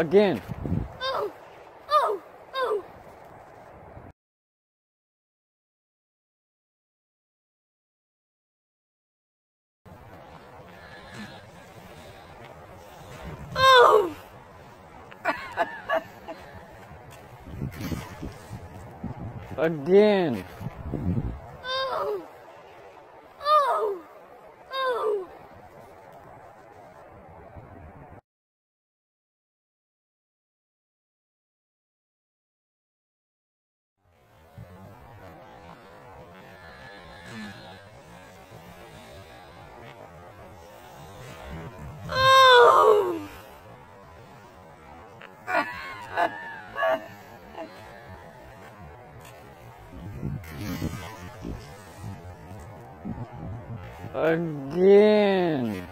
Again. Oh, oh, oh. Again. Again.